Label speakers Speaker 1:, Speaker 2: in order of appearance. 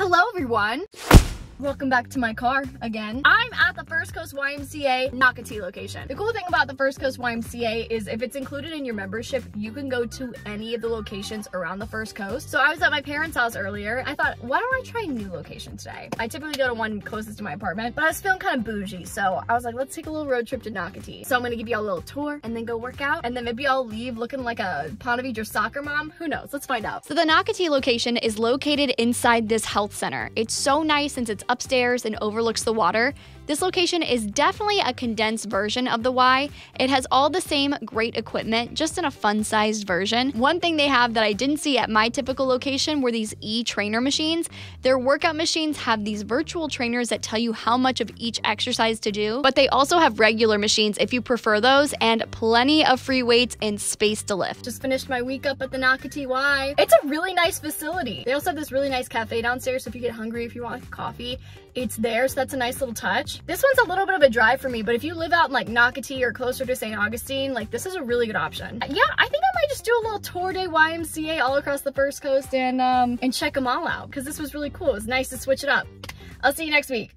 Speaker 1: Hello everyone! Welcome back to my car again. I'm at the First Coast YMCA Nocatee location. The cool thing about the First Coast YMCA is if it's included in your membership, you can go to any of the locations around the First Coast. So I was at my parents' house earlier. I thought, why don't I try a new location today? I typically go to one closest to my apartment, but I was feeling kind of bougie. So I was like, let's take a little road trip to Nocatee. So I'm gonna give you a little tour and then go work out. And then maybe I'll leave looking like a Ponte soccer mom. Who knows? Let's find out.
Speaker 2: So the Nocatee location is located inside this health center. It's so nice since it's upstairs and overlooks the water. This location is definitely a condensed version of the Y. It has all the same great equipment, just in a fun-sized version. One thing they have that I didn't see at my typical location were these e-trainer machines. Their workout machines have these virtual trainers that tell you how much of each exercise to do, but they also have regular machines if you prefer those, and plenty of free weights and space to lift.
Speaker 1: Just finished my week up at the Nocatee Y. It's a really nice facility. They also have this really nice cafe downstairs, so if you get hungry, if you want coffee, it's there, so that's a nice little touch. This one's a little bit of a drive for me, but if you live out in like Nocatee or closer to St. Augustine, like this is a really good option. Yeah, I think I might just do a little tour day YMCA all across the First Coast and um and check them all out because this was really cool. It was nice to switch it up. I'll see you next week.